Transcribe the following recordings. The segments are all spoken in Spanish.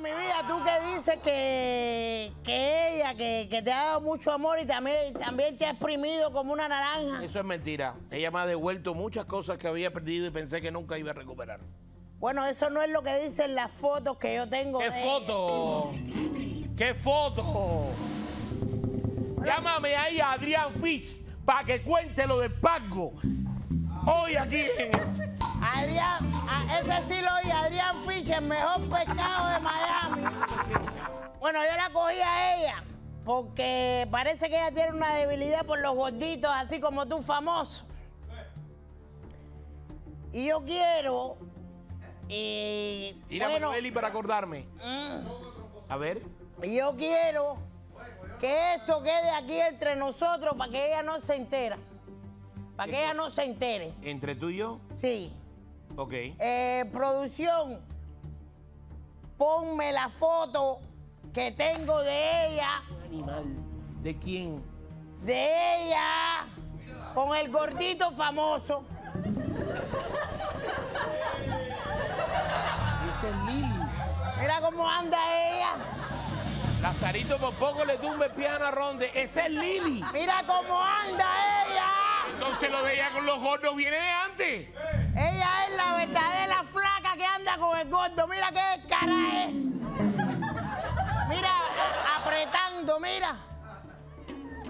mi vida, tú que dices que, que ella, que, que te ha dado mucho amor y también, también te ha exprimido como una naranja. Eso es mentira. Ella me ha devuelto muchas cosas que había perdido y pensé que nunca iba a recuperar. Bueno, eso no es lo que dicen las fotos que yo tengo. ¿Qué de foto? ¿Qué foto? Llámame ahí a Adrián Fish para que cuente lo del pago. Hoy aquí en... Adrián, ese sí lo oí, Adrián Fish, el mejor pescado de Miami. Bueno, yo la cogí a ella porque parece que ella tiene una debilidad por los gorditos, así como tú, famoso. Y yo quiero. eh, Ir a bueno, Manueli para acordarme. A ver. yo quiero que esto quede aquí entre nosotros para que ella no se entera. Para que ella no se entere. ¿Entre tú y yo? Sí. Ok. Eh, producción, ponme la foto que tengo de ella, Animal. ¿De quién? de ella, con el gordito famoso. Esa es Lili. Mira cómo anda ella. Lazarito por poco le tumba el piano a Ronde. Esa es Lili. Mira cómo anda ella. Entonces lo de ella con los gordos viene de antes. Ella es la verdadera flaca que anda con el gordo. Mira qué cara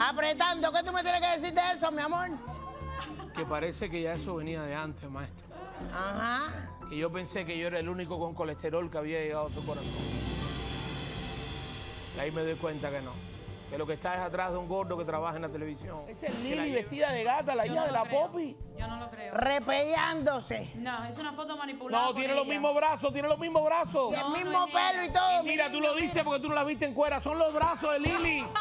Apretando. ¿Qué tú me tienes que decir de eso, mi amor? Que parece que ya eso venía de antes, maestro. Ajá. Que yo pensé que yo era el único con colesterol que había llegado a su corazón. Y ahí me doy cuenta que no. Que lo que está es atrás de un gordo que trabaja en la televisión. Esa es la Lili vestida de gata, la Yo hija no de la creo. Popi. Yo no lo creo. Repellándose. No, es una foto manipulada. No, tiene los mismos brazos, tiene los mismos brazos. Y el No, mismo no pelo y todo. Y mira, tú lo dices porque tú no la viste en cuera. Son los brazos de Lili.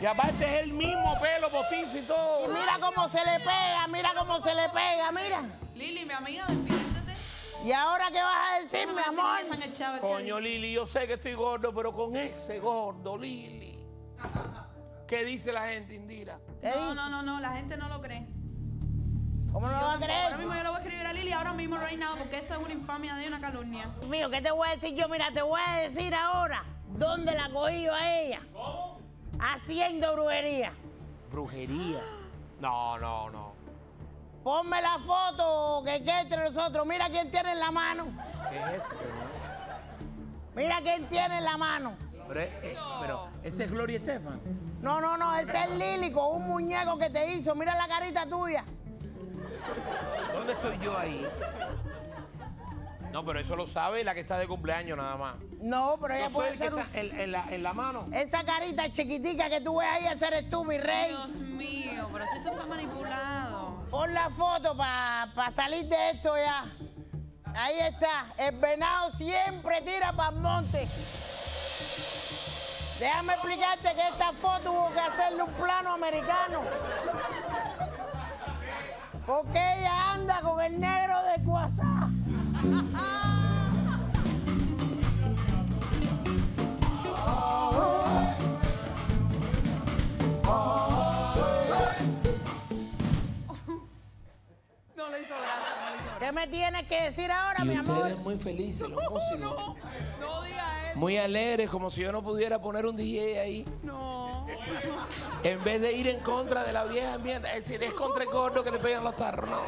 Y aparte es el mismo pelo, postizo y Y todo. mira cómo se le pega, mira cómo se le pega, mira. Lili, mi amiga, defiéndete. ¿Y ahora qué vas a decir, mi amor? Lili está en el chavo, ¿qué Coño? Lili, yo sé que estoy gordo, pero con ese gordo, Lili. ¿Qué dice la gente, Indira? ¿Qué No, dice? no, no, no, la gente no lo cree. ¿Cómo no lo vas a tampoco. Ahora mismo creer? yo le voy a escribir a Lili, ahora mismo, right now, porque eso es una infamia de una calumnia. Mío, ¿qué te voy a decir yo? Mira, te voy a decir ahora dónde la cogí yo a ella. Haciendo brujería. Brujería. No, no, no. Ponme la foto que quede entre nosotros. Mira quién tiene en la mano. ¿Qué es eso? señor? Mira quién tiene en la mano. Pero, eh, eh, pero ese es Gloria Estefan. No, no, no, ese es Lili con un muñeco que te hizo. Mira la carita tuya. ¿Dónde estoy yo ahí? No, pero eso lo sabe la que está de cumpleaños nada más. No, pero ella soy puede el que ser un... está en, en la, en la mano. Esa carita chiquitica que tú ves ahí, ese eres tú, mi rey. Dios mío, pero si eso está manipulado. Pon la foto para salir de esto ya. Ahí está. El venado siempre tira para el monte. Déjame explicarte que esta foto hubo que hacerle un plano americano. Porque ella anda con el negro de WhatsApp. No le hizo gracia, no le hizo gracia. ¿Qué me tienes que decir ahora, mi amor? ustedes muy felices, los músicos. No, no diga eso. Muy alegres, como si yo no pudiera poner un DJ ahí. No. En vez de ir en contra de la vieja mierda, es decir, es contra el gordo que le pegan los tarros, no.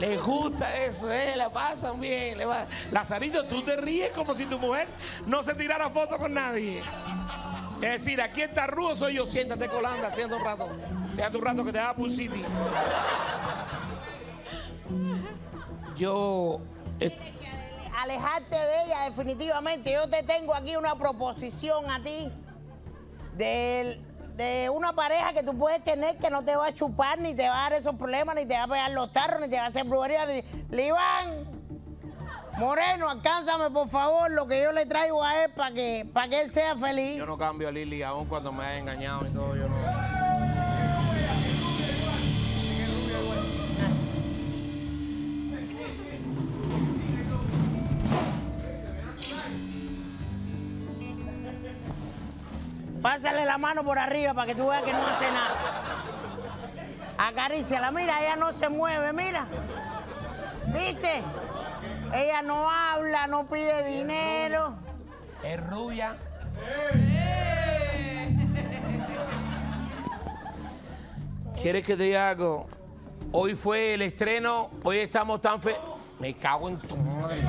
Les gusta eso, ¿eh? La pasan bien. Le va... Lazarito, tú te ríes como si tu mujer no se tirara foto con nadie. Es decir, aquí está Rudo, soy yo. Siéntate colanda, haciendo un rato. Siéntate un rato que te da Pool City. Yo... eh, alejarte de ella definitivamente. Yo te tengo aquí una proposición a ti de, de una pareja que tú puedes tener que no te va a chupar, ni te va a dar esos problemas, ni te va a pegar los tarros, ni te va a hacer brujería. Ni... Liván, Moreno, alcánzame por favor lo que yo le traigo a él para que, para que él sea feliz. Yo no cambio a Lili, aún cuando me haya engañado y todo, yo Pásale la mano por arriba para que tú veas que no hace nada. Acaríciala, mira, ella no se mueve, mira. ¿Viste? Ella no habla, no pide dinero. Es rubia. ¿Quieres que te diga algo? Hoy fue el estreno, hoy estamos tan fe... Me cago en tu madre.